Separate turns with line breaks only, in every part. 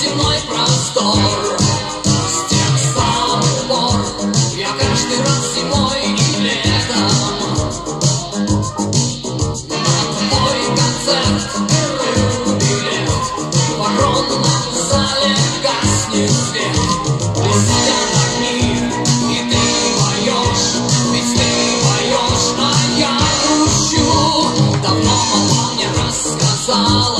земной простор. С тех самых пор Я каждый раз зимой и летом. Твой концерт. Беру билет В огромном зале гаснет свет. Блестят а Давно мама мне рассказала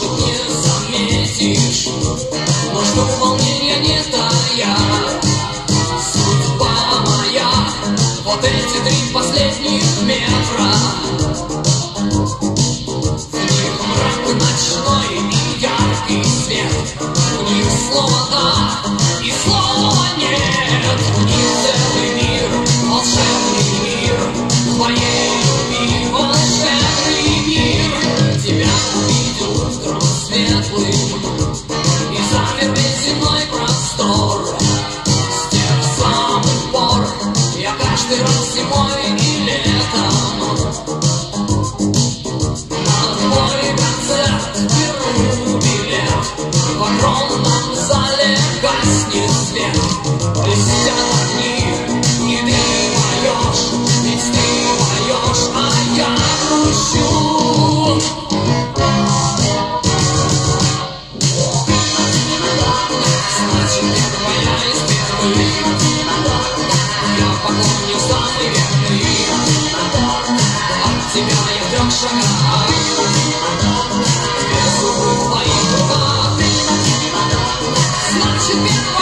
Может, не заметишь, но что волнения не стоя. Судьба моя, вот эти три последних метра. Absolutely. Значит, без